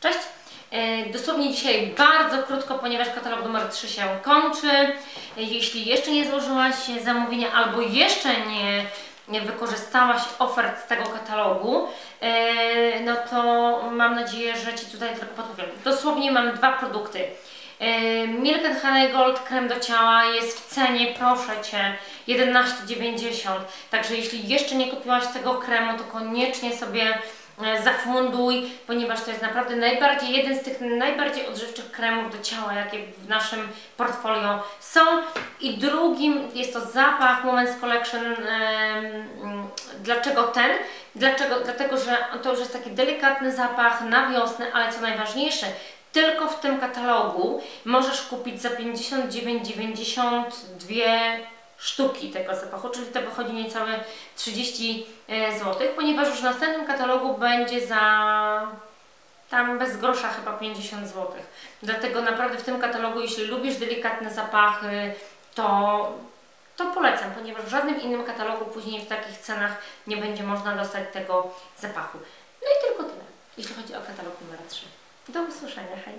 Cześć! E, Dosłownie dzisiaj bardzo krótko, ponieważ katalog numer 3 się kończy. Jeśli jeszcze nie złożyłaś zamówienia albo jeszcze nie, wykorzystałaś ofert z tego katalogu, e, no to mam nadzieję, że Ci tutaj tylko podpowiem. Dosłownie mam dwa produkty. E, Milk and Honey Gold krem do ciała jest w cenie, proszę Cię, 11,90. Także jeśli jeszcze nie kupiłaś tego kremu, to koniecznie sobie zafunduj, ponieważ to jest naprawdę najbardziej, jeden z tych najbardziej odżywczych kremów do ciała, jakie w naszym portfolio są. I drugim jest to zapach Women's Collection. Dlaczego ten? Dlaczego? Dlatego, że to już jest taki delikatny zapach na wiosnę, ale co najważniejsze, tylko w tym katalogu możesz kupić za 59,92 sztuki tego zapachu, czyli to wychodzi niecałe 30 zł, ponieważ już w następnym katalogu będzie za tam bez grosza chyba 50 zł. Dlatego naprawdę w tym katalogu, jeśli lubisz delikatne zapachy, to, to polecam, ponieważ w żadnym innym katalogu później w takich cenach nie będzie można dostać tego zapachu. No i tylko tyle, jeśli chodzi o katalog numer 3. Do usłyszenia, hej!